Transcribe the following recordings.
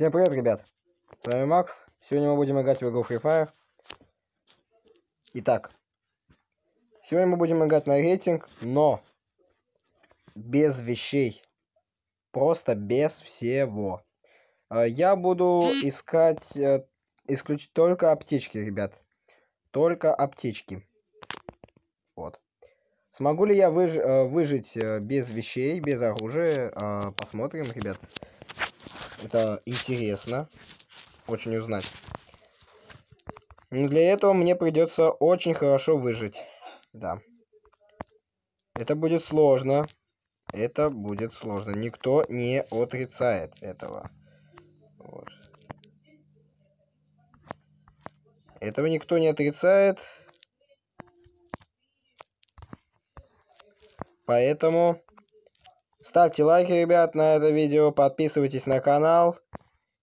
Всем привет, ребят! С вами Макс. Сегодня мы будем играть в игру Free Fire. Итак, сегодня мы будем играть на рейтинг, но без вещей. Просто без всего. А, Я буду искать э, исключить только аптечки, ребят. Только аптечки. Вот. Смогу ли я выж- э, выжить э, без вещей, без оружия? А, Посмотрим, ребят. Это интересно. Очень узнать. Для этого мне придется очень хорошо выжить. Да. Это будет сложно. Это будет сложно. Никто не отрицает этого. Вот. Этого никто не отрицает. Поэтому ставьте лайки, ребят, на это видео. Подписывайтесь на канал.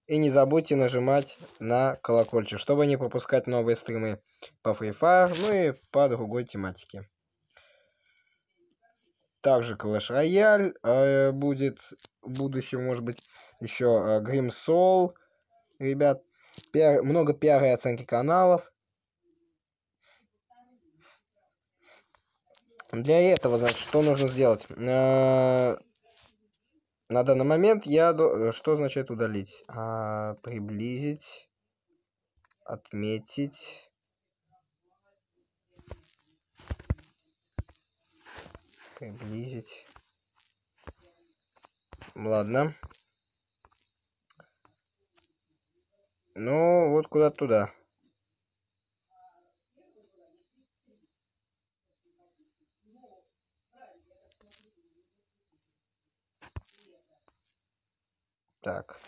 И не забудьте нажимать на колокольчик, чтобы не пропускать новые стримы по Free Fire, ну и по другой тематике. Также Clash Royale э, будет в будущем, может быть, еще э, Grim Soul. Ребят, пиар- много пиара оценки каналов. Для этого, значит, что нужно сделать? Э, На данный момент я... до- Что значит удалить? А, приблизить. Отметить. Приблизить. Ладно. Ну, вот куда туда. Так.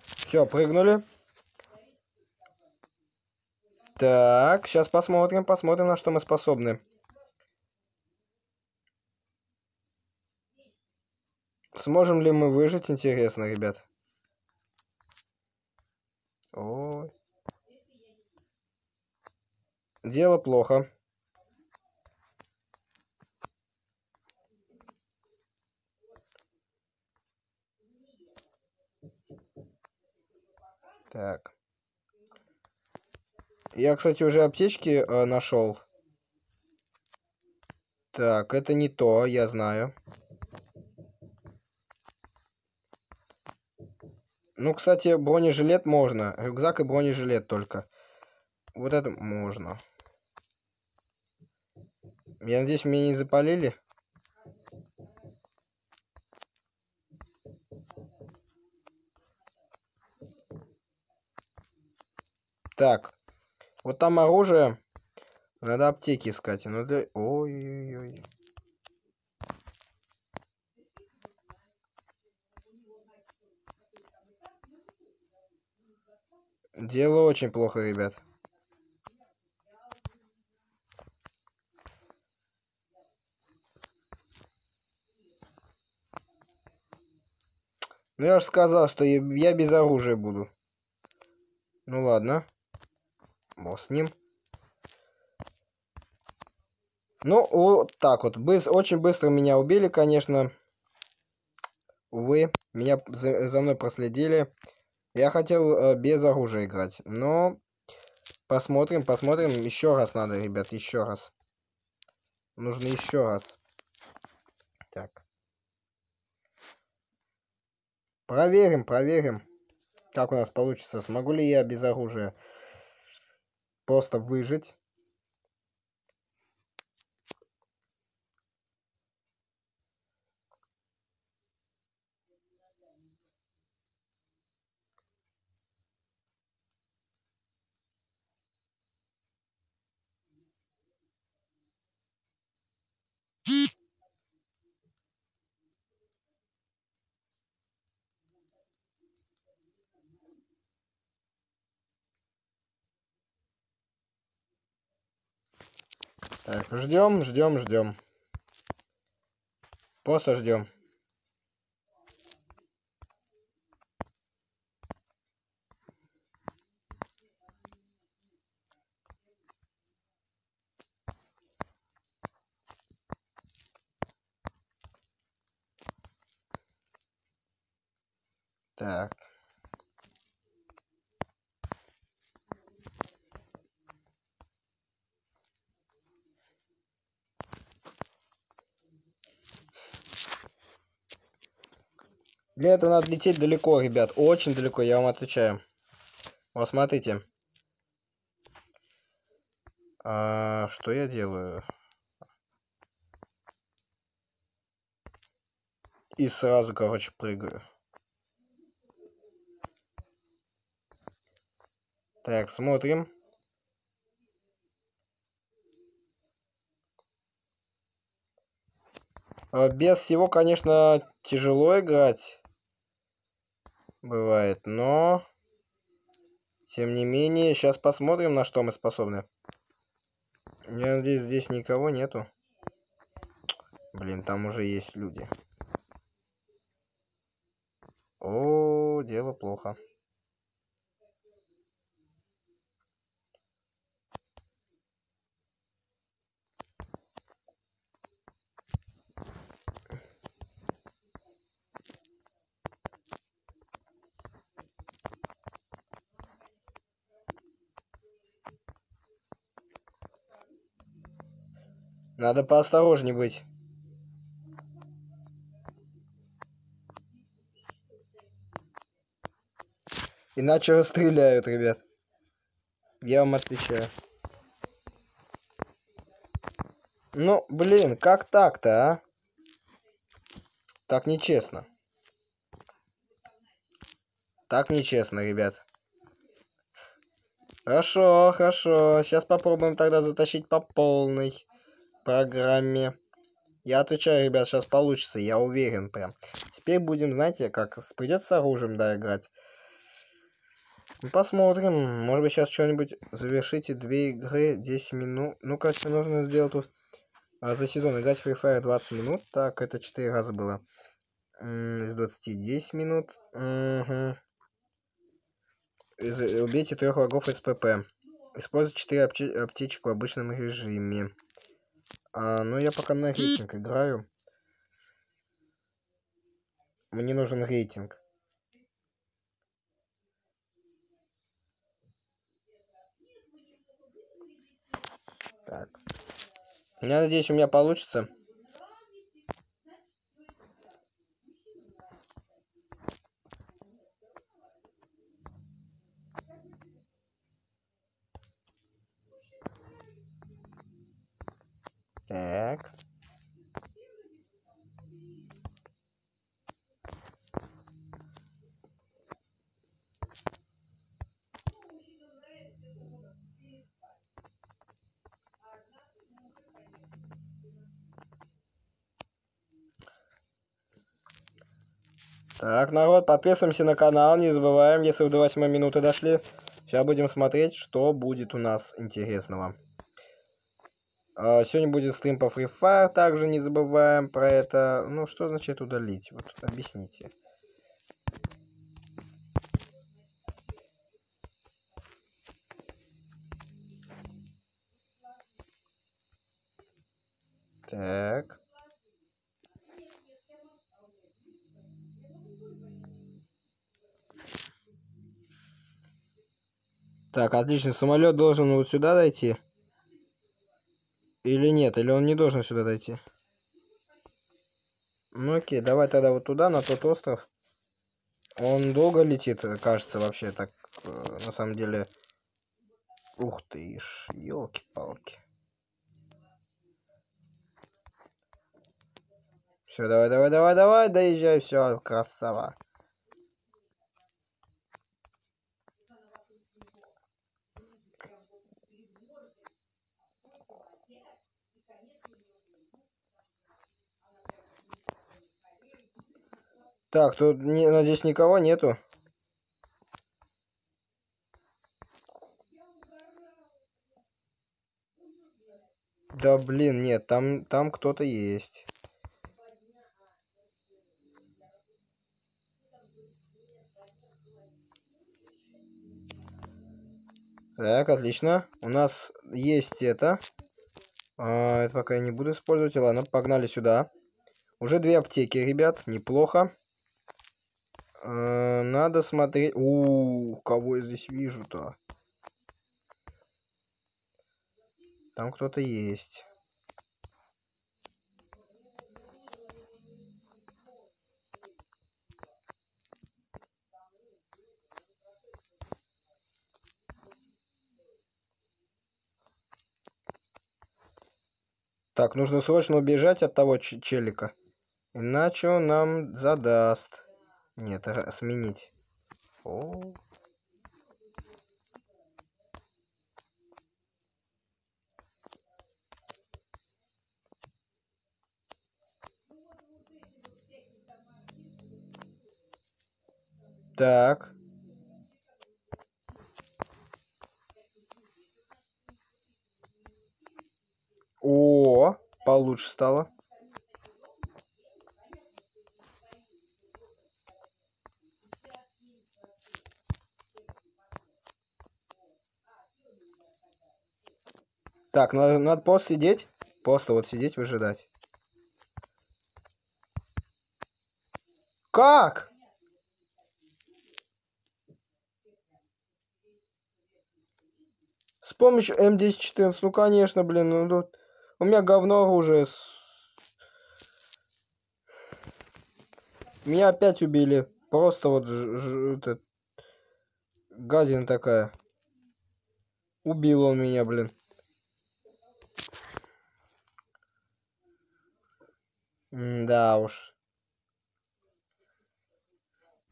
Все, прыгнули. Так, сейчас посмотрим, посмотрим, на что мы способны. Сможем ли мы выжить, интересно, ребят. Ой. Дело плохо. Так. Я, кстати, уже аптечки э, нашел. Так, это не то, я знаю. Ну, кстати, бронежилет можно. Рюкзак и бронежилет только. Вот это можно. Я надеюсь, меня не запалили. Так. Вот там оружие. Надо аптеки искать. Ну для... Ой-ой-ой. Дело очень плохо, ребят. Ну я же сказал, что я без оружия буду. Ну ладно. Бог с ним. Ну, вот так вот. Быс очень быстро меня убили, конечно. Увы, меня за, за мной проследили. Я хотел э, без оружия играть, но посмотрим, посмотрим. Еще раз надо, ребят, еще раз. Нужно еще раз. Так. Проверим, проверим, как у нас получится. Смогу ли я без оружия просто выжить? Так, ждем, ждем, ждем. Просто ждем. Так. Для этого надо лететь далеко, ребят. Очень далеко, я вам отвечаю. Вот смотрите. А, что я делаю? И сразу, короче, прыгаю. Так, смотрим. А, без всего, конечно, тяжело играть. Бывает, но... Тем не менее, сейчас посмотрим, на что мы способны. Я надеюсь, здесь никого нету. Блин, там уже есть люди. О, дело плохо. Надо поосторожнее быть. Иначе расстреляют, ребят. Я вам отвечаю. Ну, блин, как так-то, а? Так нечестно. Так нечестно, ребят. Хорошо, хорошо. Сейчас попробуем тогда затащить по полной программе. Я отвечаю, ребят, сейчас получится, я уверен прям. Теперь будем, знаете, как придется с оружием, да. Ну, посмотрим. Может быть, сейчас что-нибудь завершите. Две игры, 10 минут. Ну, короче, нужно сделать тут а, за сезон играть Free Fire 20 минут. Так, это 4 раза было. Из 20 10 минут. Угу. Убейте трех врагов СПП. Используйте 4 аптечек в обычном режиме. А, ну, я пока на рейтинг играю. Мне нужен рейтинг. Так. Я надеюсь, у меня получится. Так. Так, народ, подписываемся на канал, не забываем, если вы до 8 минуты дошли. Сейчас будем смотреть, что будет у нас интересного. А, сегодня будет стрим по Free Fire, также не забываем про это. Ну, что значит удалить? Вот, объясните. Так. Так, отлично. Самолет должен вот сюда дойти. Или нет, или он не должен сюда дойти. Ну окей, давай тогда вот туда, на тот остров. Он долго летит, кажется, вообще так, э, на самом деле. Ух ты ж, елки-палки. Все, давай, давай, давай, давай, доезжай, все, красава. Так, тут, не, надеюсь, никого нету. Да блин, нет, там, там кто-то есть. Так, отлично. У нас есть это. А, это пока я не буду использовать. Ладно, погнали сюда. Уже две аптеки, ребят. Неплохо. Э, надо смотреть... У, кого я здесь вижу-то? Там кто-то есть. Так, нужно срочно убежать от того челика. Иначе он нам задаст. Нет, сменить. О. Так. О, получше стало. Так, надо, надо просто сидеть. Просто вот сидеть, выжидать. Как? С помощью М1014. Ну, конечно, блин. Ну, тут... У меня говно оружие. Меня опять убили. Просто вот это... Гадина такая. Убил он меня, блин. Да уж.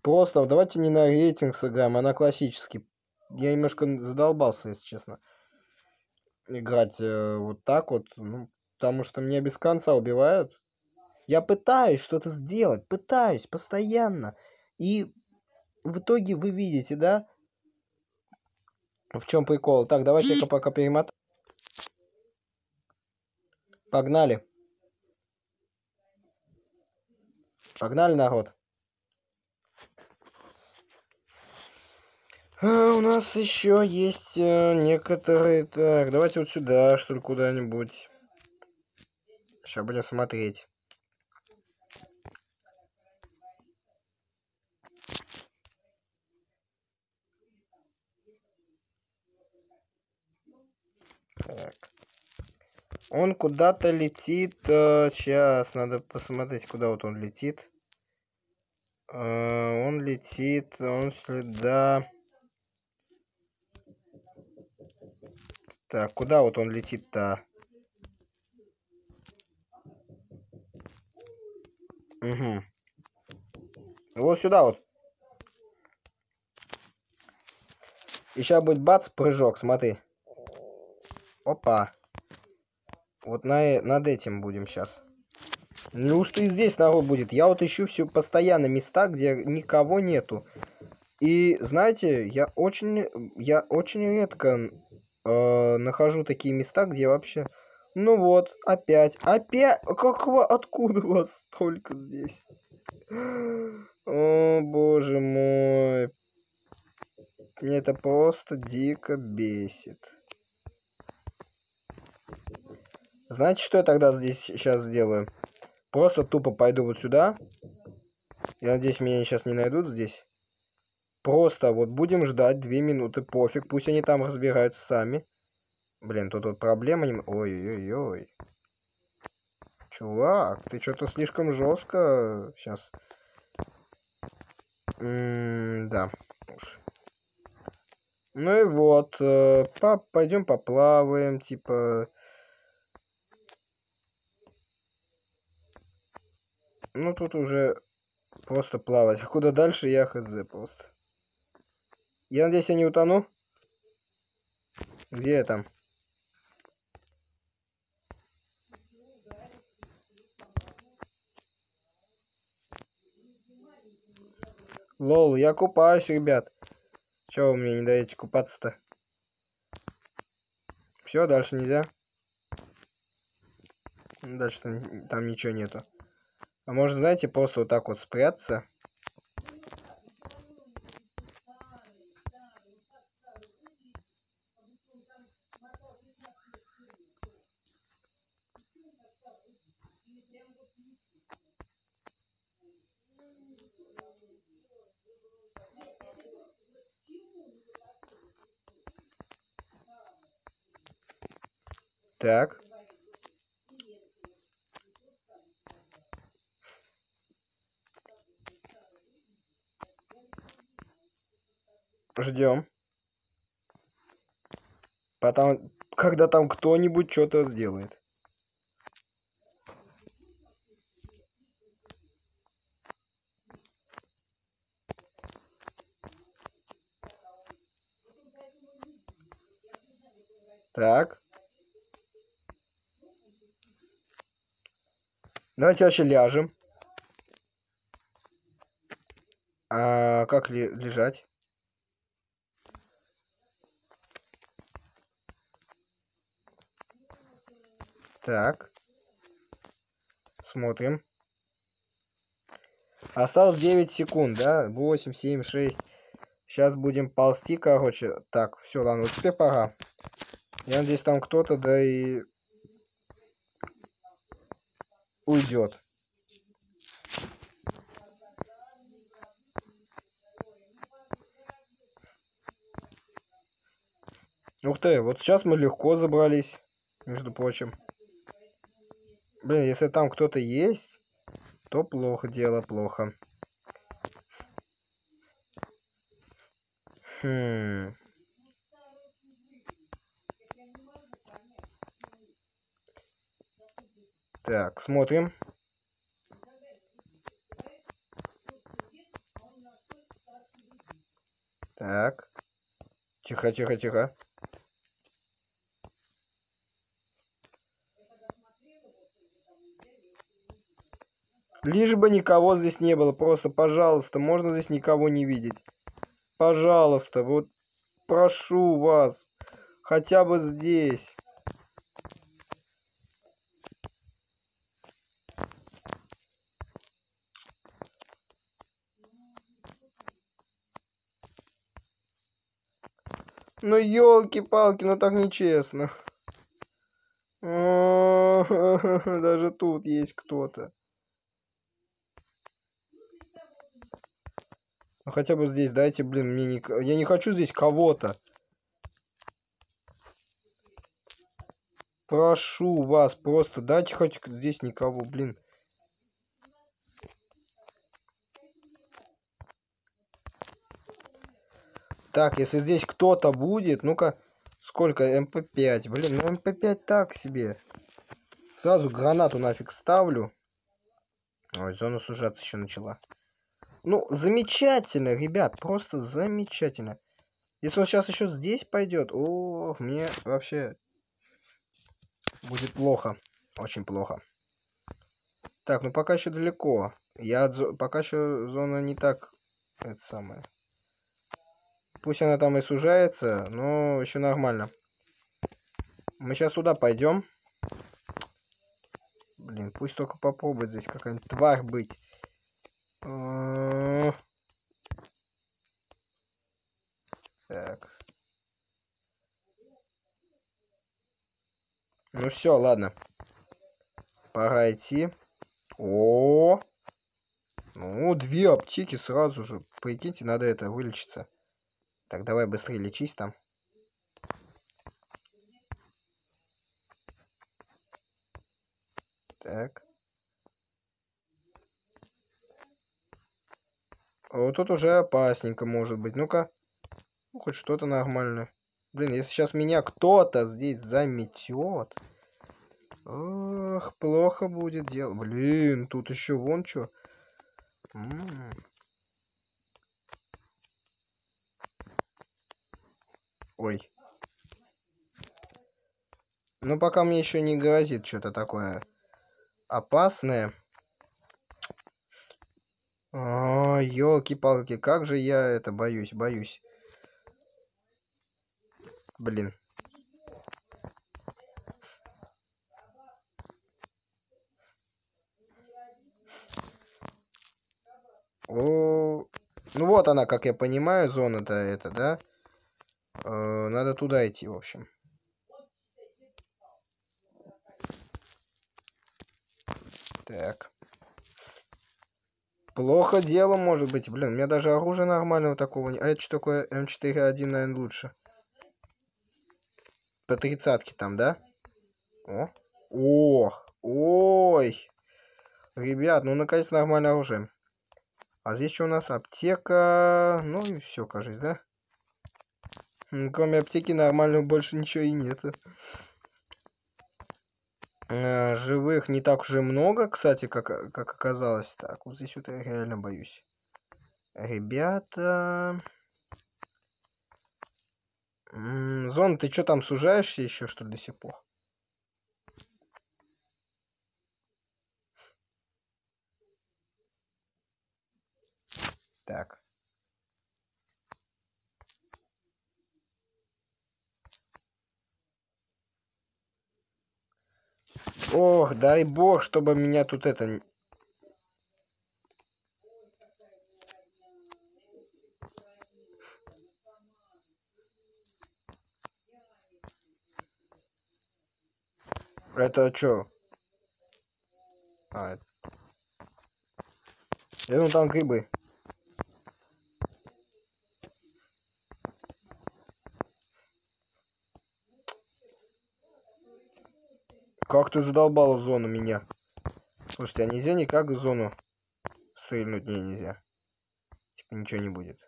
Просто давайте не на рейтинг сыграем, а на классический. Я немножко задолбался, если честно. Играть э, вот так вот. Ну, потому что меня без конца убивают. Я пытаюсь что-то сделать, пытаюсь постоянно. И в итоге вы видите, да? В чем прикол? Так, давайте-ка пока перемотаем. Погнали. Погнали, народ. А, у нас еще есть э, некоторые... Так, давайте вот сюда, что ли, куда-нибудь. Сейчас будем смотреть. Он куда-то летит. Э, сейчас, надо посмотреть, куда вот он летит. Э, он летит, он сюда. Так, куда вот он летит-то? Угу. Вот сюда вот. И сейчас будет бац, прыжок, смотри. Опа. Вот на, э, над этим будем сейчас. Неужто и здесь народ будет? Я вот ищу все постоянно места, где никого нету. И знаете, я очень, я очень редко э, нахожу такие места, где вообще... Ну вот, опять, опять, как вы, откуда вас столько здесь? О, боже мой. Мне это просто дико бесит. Знаете, что я тогда здесь сейчас сделаю? Просто тупо пойду вот сюда. Я надеюсь, меня сейчас не найдут здесь. Просто вот будем ждать две минуты, пофиг, пусть они там разбираются сами. Блин, тут вот проблема не... Ой-ой-ой. Чувак, ты что-то слишком жестко сейчас. М да. Уж. Ну и вот, э, по пойдем поплаваем, типа... Ну, тут уже просто плавать. А куда дальше, я хз просто. Я надеюсь, я не утону. Где я там? Лол, я купаюсь, ребят. Чего вы мне не даете купаться-то? Все, дальше нельзя. Дальше там ничего нету. А можно, знаете, просто вот так вот спрятаться. Так. Ждем. Потом, когда там кто-нибудь что-то сделает. Так. Давайте вообще ляжем. А как ли лежать? Так. Смотрим. Осталось 9 секунд, да? 8, 7, 6. Сейчас будем ползти, короче. Так, все, ладно, вот теперь пора. Я надеюсь, там кто-то, да и уйдет. Ух ты, вот сейчас мы легко забрались, между прочим. Блин, если там кто-то есть, то плохо дело, плохо. Хм. Так, смотрим. Так. Тихо, тихо, тихо. Лишь бы никого здесь не было. Просто, пожалуйста, можно здесь никого не видеть. Пожалуйста, вот прошу вас. Хотя бы здесь. Ну, елки-палки, ну так нечестно. Даже тут есть кто-то. Ну хотя бы здесь дайте, блин, мне не... Я не хочу здесь кого-то. Прошу вас, просто дайте хоть здесь никого, блин. Так, если здесь кто-то будет, ну-ка, сколько? MP5. Блин, ну MP5 так себе. Сразу гранату нафиг ставлю. Ой, зона сужаться еще начала. Ну, замечательно, ребят, просто замечательно. Если он сейчас еще здесь пойдет, о, мне вообще будет плохо. Очень плохо. Так, ну пока еще далеко. Я пока еще зона не так это самое. Пусть она там и сужается, но еще нормально. Мы сейчас туда пойдем. Блин, пусть только попробует здесь какая-нибудь тварь быть. А. Так. Ну все, ладно. Пора идти. О, -о, -о. Ну, две аптеки сразу же. Прикиньте, надо это вылечиться. Так, давай быстрее лечись там. Так. А вот тут уже опасненько может быть. Ну-ка. Ну, хоть что-то нормальное. Блин, если сейчас меня кто-то здесь заметет. Ох, плохо будет дело. Блин, тут еще вон что. Ой. Ну, пока мне еще не грозит что-то такое опасное. О, елки-палки, как же я это боюсь, боюсь. Блин. О, ну вот она, как я понимаю, зона-то это, да? Э, надо туда идти, в общем. Так. Плохо дело может быть. Блин, у меня даже оружия нормального такого не... А это что такое? М4-1, наверное, лучше. По тридцатке там, да? О, о, ой. Ребят, ну наконец нормальное оружие. А здесь что у нас? Аптека. Ну и все, кажется, да? Кроме аптеки нормального больше ничего и нет. Э, живых не так уже много, кстати, как, как оказалось. Так, вот здесь вот я реально боюсь. Ребята... Зон, ты что там сужаешься еще, что ли, до сих пор? Так. Ох, дай бог, чтобы меня тут это... Это что? А, это... Я ну там грибы. Как ты задолбал зону меня? Слушайте, а нельзя никак зону стрельнуть? Не, нельзя. Типа ничего не будет.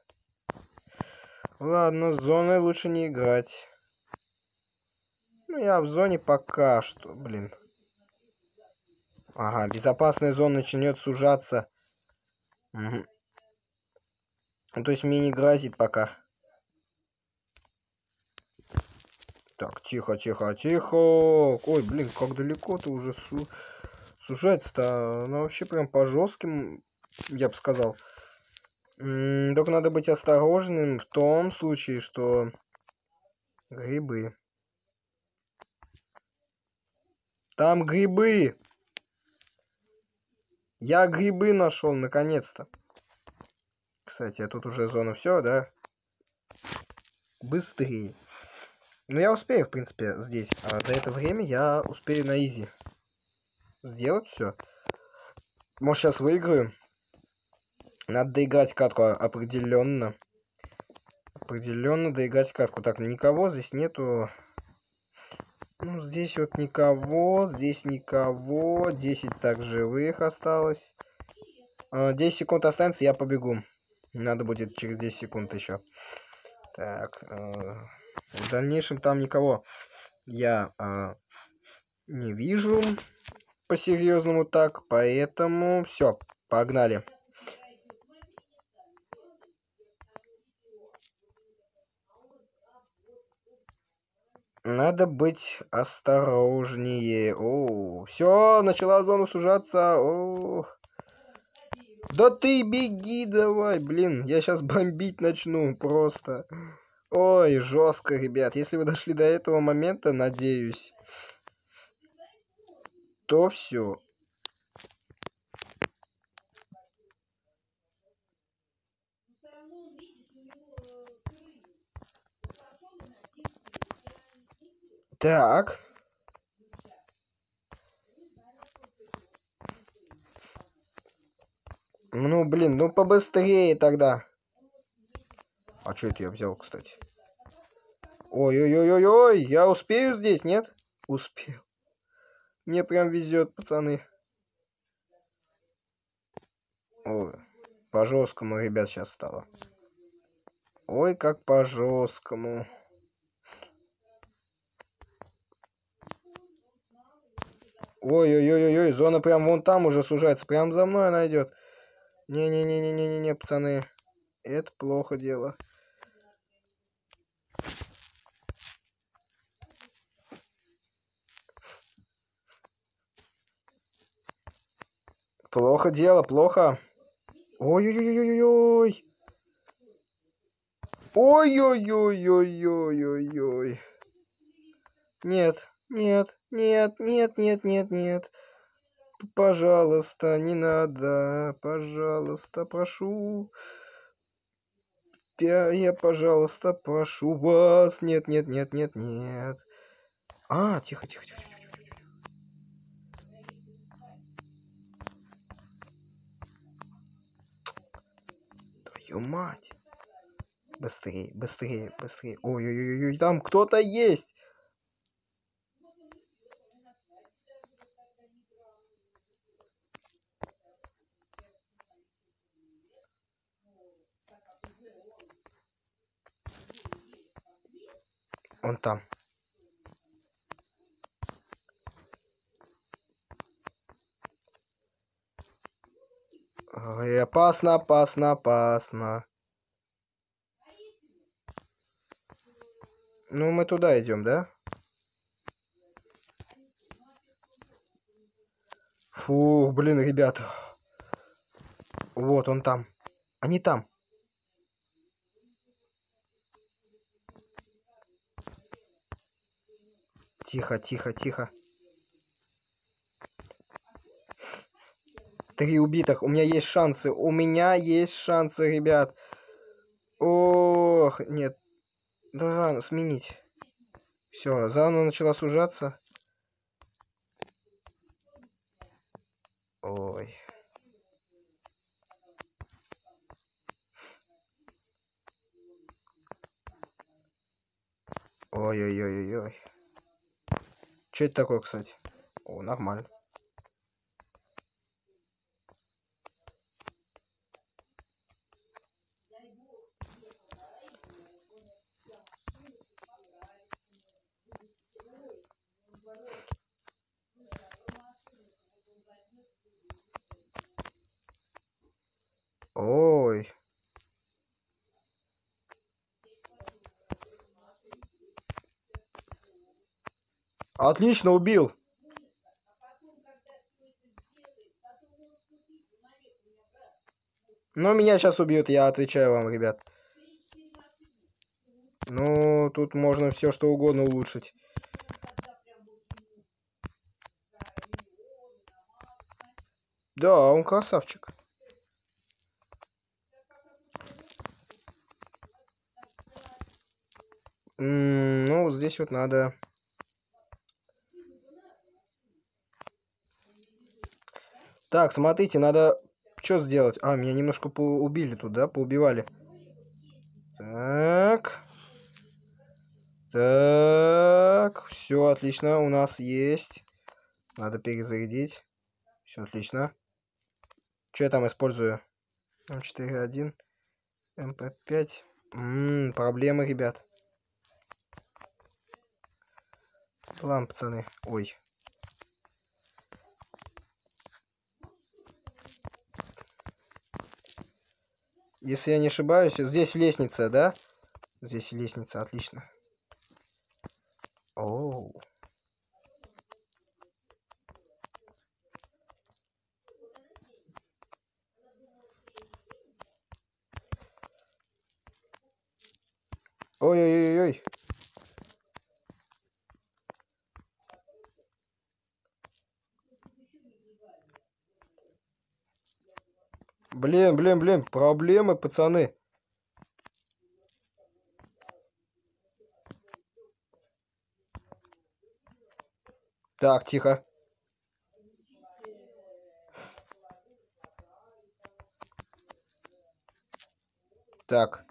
Ладно, с зоной лучше не играть. Ну, я в зоне пока что, блин. Ага, безопасная зона начнет сужаться. Угу. Ну, то есть мне не грозит пока. Так, тихо, тихо, тихо. Ой, блин, как далеко-то уже су... сужается-то. Она вообще прям по жестким, я бы сказал. М -м, только надо быть осторожным в том случае, что грибы. Там грибы. Я грибы нашел, наконец-то. Кстати, а тут уже зона все, да? Быстрее. Ну, я успею, в принципе, здесь. А за это время я успею на изи сделать все. Может, сейчас выиграю. Надо доиграть катку определенно. Определенно доиграть катку. Так, никого здесь нету. Ну, здесь вот никого, здесь никого. 10 так живых осталось. 10 а, секунд останется, я побегу. Надо будет через 10 секунд еще. Так, э, в дальнейшем там никого я э, не вижу по-серьезному так, поэтому все, погнали. Надо быть осторожнее. О, все, начала зона сужаться. О, да ты беги давай, блин, я сейчас бомбить начну просто. Ой, жестко, ребят. Если вы дошли до этого момента, надеюсь, то все. Так. Ну, блин, ну побыстрее тогда. А что это я взял, кстати? Ой-ой-ой-ой-ой, я успею здесь, нет? Успел. Мне прям везет, пацаны. Ой, по жесткому, ребят, сейчас стало. Ой, как по жесткому. Ой-ой-ой-ой, зона прям вон там уже сужается. Прям за мной она идет. Не-не-не-не-не-не, пацаны. Это плохо дело. Плохо дело, плохо. Ой-ой-ой-ой-ой. Ой-ой-ой-ой-ой-ой-ой. Нет, нет, нет, нет, нет, нет, нет. Пожалуйста, не надо. Пожалуйста, прошу. Я, я, пожалуйста, прошу вас. Нет, нет, нет, нет, нет. А, тихо, тихо, тихо, тихо. Твою мать. Быстрее, быстрее, быстрее. Ой-ой-ой, там кто-то есть. Он там. Ой, опасно, опасно, опасно. Ну, мы туда идем, да? Фу, блин, ребята. Вот он там. Они там. Тихо, тихо, тихо. Три убитых. У меня есть шансы. У меня есть шансы, ребят. Ох, нет. Да рано сменить. Все, заново начала сужаться. Ой. Ой-ой-ой-ой-ой. Что это такое, кстати? О, нормально. Ой. Отлично убил. Но меня сейчас убьют, я отвечаю вам, ребят. Ну, тут можно все что угодно улучшить. Да, он красавчик. М -м, ну, здесь вот надо... Так, смотрите, надо... Что сделать? А, меня немножко поубили тут, да? Поубивали. Так. Так. Все отлично. У нас есть. Надо перезарядить. Все отлично. Что я там использую? М4-1. МП5. Ммм, проблемы, ребят. Ладно, пацаны. Ой. Если я не ошибаюсь, здесь лестница, да? Здесь лестница, отлично. Оу. Ой-ой-ой-ой. Блин, блин, блин, проблемы, пацаны. Так, тихо. Так.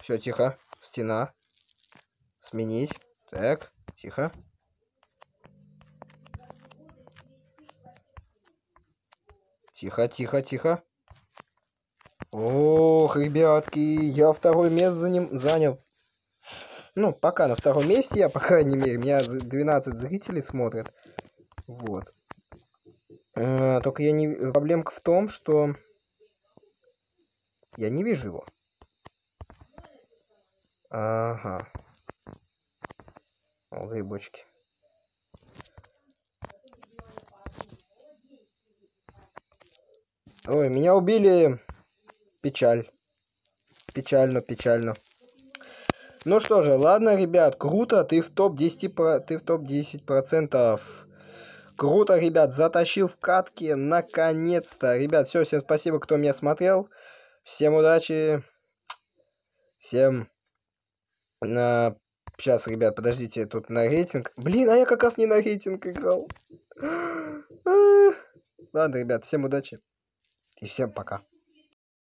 Все, тихо. Стена. Сменить. Так, тихо. Тихо, тихо, тихо. Ох, ребятки, я второе место заним... занял. Ну, пока на втором месте я, по крайней мере. Меня 12 зрителей смотрят. Вот. А, только я не... Проблемка в том, что... Я не вижу его. Ага. О, грибочки. Ой, меня убили. Печаль. Печально, печально. Ну что же, ладно, ребят, круто, ты в топ-10, ты в топ-10 процентов. Круто, ребят, затащил в катке, наконец-то. Ребят, все, всем спасибо, кто меня смотрел. Всем удачи. Всем... На... Сейчас, ребят, подождите, тут на рейтинг. Блин, а я как раз не на рейтинг играл. Ладно, ребят, всем удачи. И всем пока.